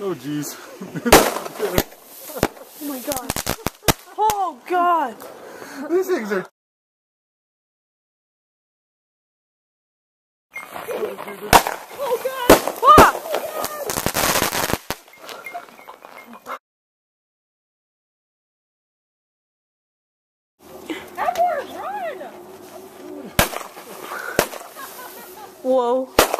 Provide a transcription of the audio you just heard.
Oh jeez. Oh my god. Oh god. These things are. Oh god. Ah! Run! Whoa.